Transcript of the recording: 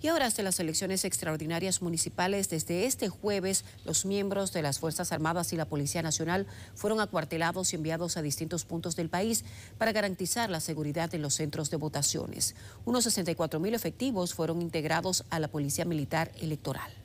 Y ahora, hasta las elecciones extraordinarias municipales, desde este jueves, los miembros de las Fuerzas Armadas y la Policía Nacional fueron acuartelados y enviados a distintos puntos del país para garantizar la seguridad en los centros de votaciones. Unos 64 mil efectivos fueron integrados a la Policía Militar Electoral.